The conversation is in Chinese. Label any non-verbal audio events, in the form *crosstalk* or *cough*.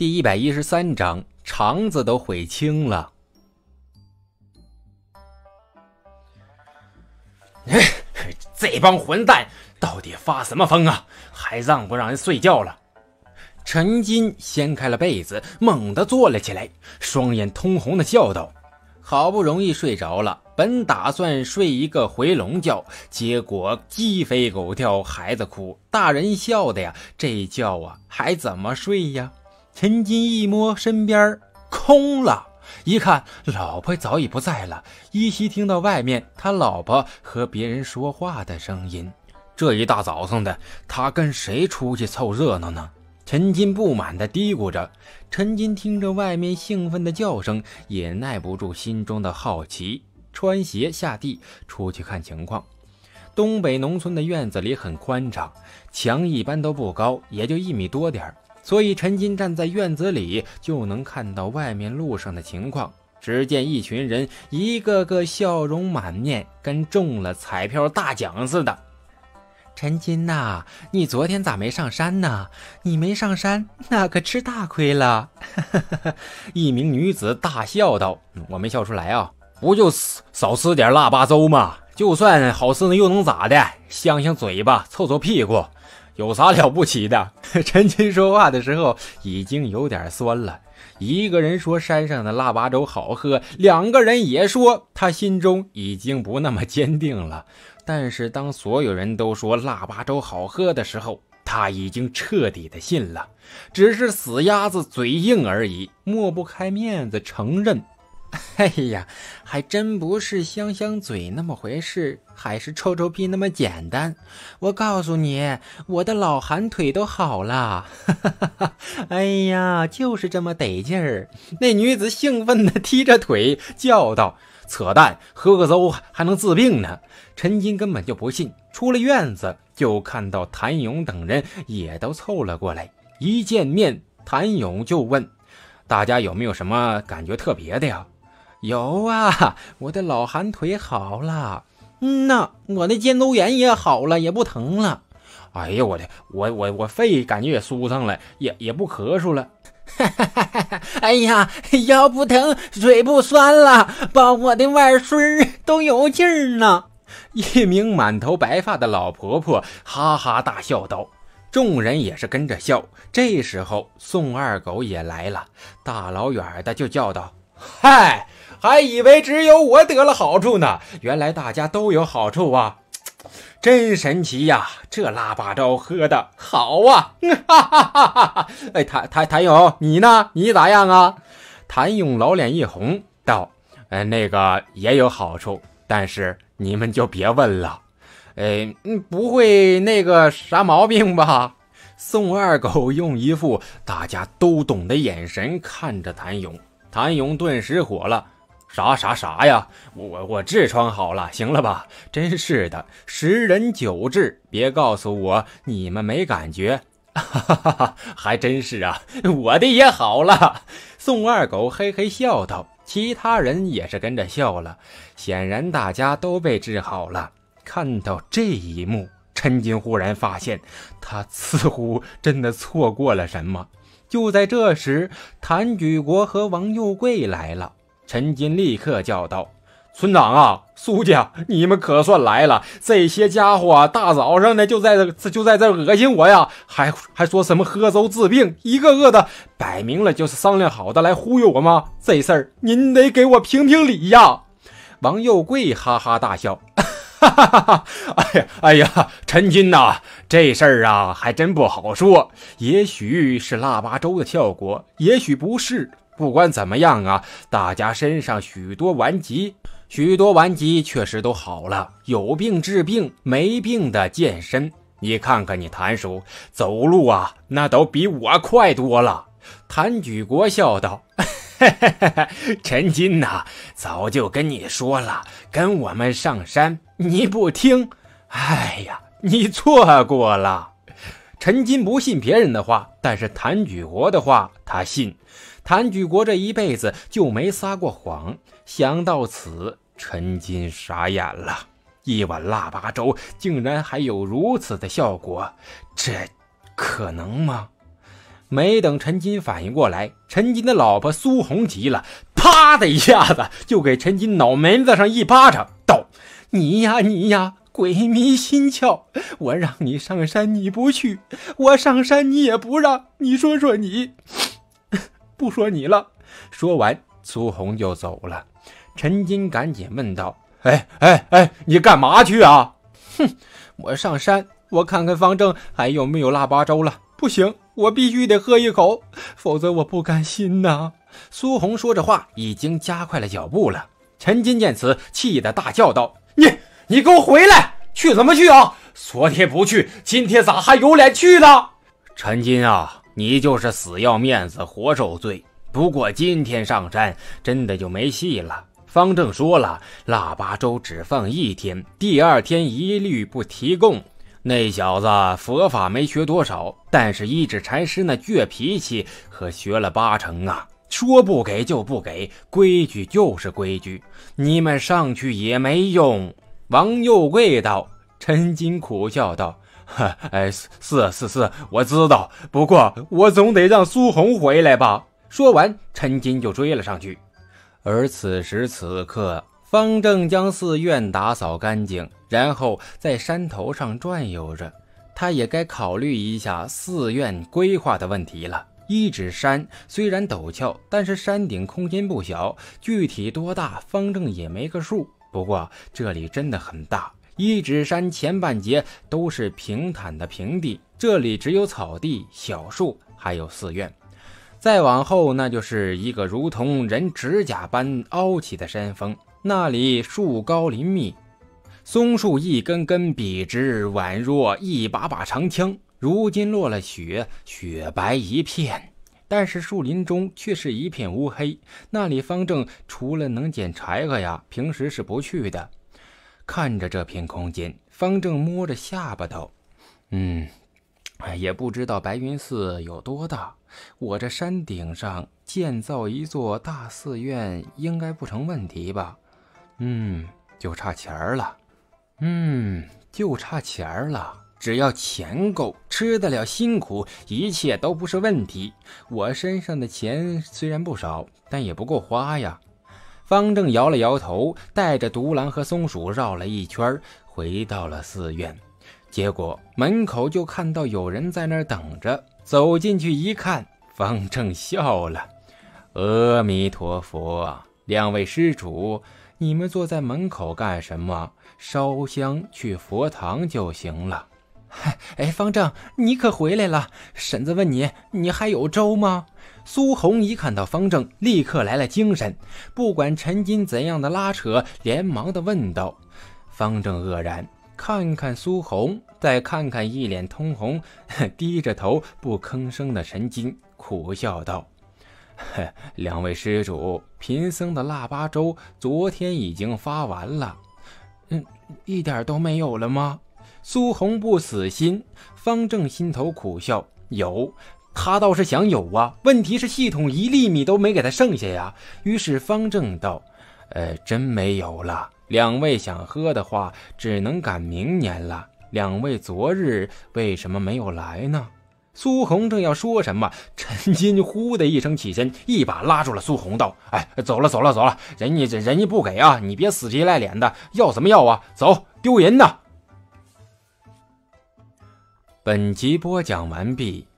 第一百一十三章，肠子都悔青了。这帮混蛋到底发什么疯啊？还让不让人睡觉了？陈金掀开了被子，猛地坐了起来，双眼通红的叫道：“好不容易睡着了，本打算睡一个回笼觉，结果鸡飞狗跳，孩子哭，大人笑的呀，这觉啊还怎么睡呀？”陈金一摸身边空了，一看老婆早已不在了，依稀听到外面他老婆和别人说话的声音。这一大早上的，他跟谁出去凑热闹呢？陈金不满地嘀咕着。陈金听着外面兴奋的叫声，也耐不住心中的好奇，穿鞋下地出去看情况。东北农村的院子里很宽敞，墙一般都不高，也就一米多点儿。所以，陈金站在院子里就能看到外面路上的情况。只见一群人，一个个笑容满面，跟中了彩票大奖似的。陈金呐，你昨天咋没上山呢？你没上山，那可吃大亏了。*laughs* 一名女子大笑道：“我没笑出来啊，不就少吃点腊八粥吗？就算好吃，又能咋的？香香嘴巴，臭臭屁股。”有啥了不起的？*laughs* 陈金说话的时候已经有点酸了。一个人说山上的腊八粥好喝，两个人也说，他心中已经不那么坚定了。但是当所有人都说腊八粥好喝的时候，他已经彻底的信了，只是死鸭子嘴硬而已，抹不开面子承认。*laughs* 哎呀，还真不是香香嘴那么回事，还是臭臭屁那么简单。我告诉你，我的老寒腿都好了。*laughs* 哎呀，就是这么得劲儿。那女子兴奋地踢着腿叫道：“扯淡，喝个粥还能治病呢？”陈金根本就不信。出了院子，就看到谭勇等人也都凑了过来。一见面，谭勇就问：“大家有没有什么感觉特别的呀？”有啊，我的老寒腿好了。嗯呐，我的肩周炎也好了，也不疼了。哎呀，我的，我我我肺感觉也舒畅了，也也不咳嗽了。*laughs* 哎呀，腰不疼，嘴不酸了，抱我的外孙都有劲儿呢。一名满头白发的老婆婆哈哈大笑道，众人也是跟着笑。这时候，宋二狗也来了，大老远的就叫道：“嗨！”还以为只有我得了好处呢，原来大家都有好处啊！*tsk* 真神奇呀，这腊八粥喝的好啊！哈哈哈哈哈！哎，谭谭谭勇，你呢？你咋样啊？谭勇老脸一红，道：“呃，那个也有好处，但是你们就别问了。哎，不会那个啥毛病吧？”宋二狗用一副大家都懂的眼神看着谭勇，谭勇顿时火了。啥啥啥呀！我我痔疮好了，行了吧？真是的，十人九痔，别告诉我你们没感觉。哈哈哈哈还真是啊，我的也好了。宋二狗嘿嘿笑道，其他人也是跟着笑了。显然大家都被治好了。看到这一幕，陈金忽然发现，他似乎真的错过了什么。就在这时，谭举国和王佑贵来了。陈金立刻叫道：“村长啊，苏家，你们可算来了！这些家伙大早上的就在这就在这恶心我呀，还还说什么喝粥治病，一个个的摆明了就是商量好的来忽悠我吗？这事儿您得给我评评理呀！”王佑贵哈哈大笑：“哈哈哈哈！哎呀哎呀，陈金呐，这事儿啊还真不好说，也许是腊八粥的效果，也许不是。”不管怎么样啊，大家身上许多顽疾，许多顽疾确实都好了。有病治病，没病的健身。你看看你谭叔走路啊，那都比我快多了。谭举国笑道：“ *laughs* 陈金呐，早就跟你说了，跟我们上山，你不听。哎呀，你错过了。”陈金不信别人的话，但是谭举国的话他信。谭举国这一辈子就没撒过谎。想到此，陈金傻眼了。一碗腊八粥竟然还有如此的效果，这可能吗？没等陈金反应过来，陈金的老婆苏红急了，啪的一下子就给陈金脑门子上一巴掌，道：“你呀你呀，鬼迷心窍！我让你上山你不去，我上山你也不让，你说说你，不说你了。”说完，苏红就走了。陈金赶紧问道：“哎哎哎，你干嘛去啊？”“哼，我上山，我看看方正还有没有腊八粥了。不行。”我必须得喝一口，否则我不甘心呐！苏红说着话，已经加快了脚步了。陈金见此，气得大叫道：“你，你给我回来！去怎么去啊？昨天不去，今天咋还有脸去呢？”陈金啊，你就是死要面子活受罪。不过今天上山真的就没戏了。方正说了，腊八粥只放一天，第二天一律不提供。那小子佛法没学多少，但是一指禅师那倔脾气可学了八成啊！说不给就不给，规矩就是规矩，你们上去也没用。王佑贵道。陈金苦笑道：“ *laughs* 哎，是是是，我知道。不过我总得让苏红回来吧。”说完，陈金就追了上去。而此时此刻，方正将寺院打扫干净。然后在山头上转悠着，他也该考虑一下寺院规划的问题了。一指山虽然陡峭，但是山顶空间不小，具体多大，方正也没个数。不过这里真的很大，一指山前半截都是平坦的平地，这里只有草地、小树，还有寺院。再往后，那就是一个如同人指甲般凹起的山峰，那里树高林密。松树一根根笔直，宛若一把把长枪。如今落了雪，雪白一片，但是树林中却是一片乌黑。那里方正除了能捡柴禾呀，平时是不去的。看着这片空间，方正摸着下巴道：“嗯，哎也不知道白云寺有多大。我这山顶上建造一座大寺院，应该不成问题吧？嗯，就差钱儿了。”嗯，就差钱儿了。只要钱够，吃得了辛苦，一切都不是问题。我身上的钱虽然不少，但也不够花呀。方正摇了摇头，带着独狼和松鼠绕了一圈，回到了寺院。结果门口就看到有人在那儿等着。走进去一看，方正笑了：“阿弥陀佛，两位施主。”你们坐在门口干什么？烧香去佛堂就行了。*laughs* 哎，方正，你可回来了。婶子问你，你还有粥吗？苏红一看到方正，立刻来了精神，不管陈金怎样的拉扯，连忙的问道。方正愕然，看看苏红，再看看一脸通红、*laughs* 低着头不吭声的陈金，苦笑道。*laughs* 两位施主，贫僧的腊八粥昨天已经发完了，嗯，一点都没有了吗？苏红不死心，方正心头苦笑，有，他倒是想有啊，问题是系统一粒米都没给他剩下呀。于是方正道：“呃，真没有了。两位想喝的话，只能赶明年了。两位昨日为什么没有来呢？”苏红正要说什么，陈金呼的一声起身，一把拉住了苏红，道：“哎，走了，走了，走了，人家这人家不给啊，你别死皮赖脸的，要什么要啊？走，丢人呐！”本集播讲完毕。